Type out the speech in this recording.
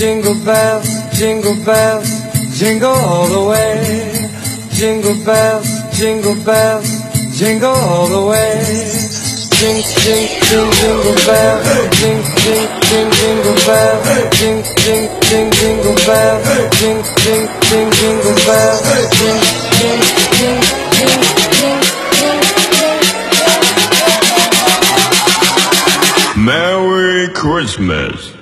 Jingle bells, jingle bells, jingle all the way. Jingle bells, jingle bells, jingle all the way. Jing, jing, jing, jingle bells. Jing, jing, jing, jingle bells. Jing, jing, jing, jingle bells. Jing, jing, jing, jingle bells. Jing, jing, jing, jing, jing, jing, jing. Merry Christmas.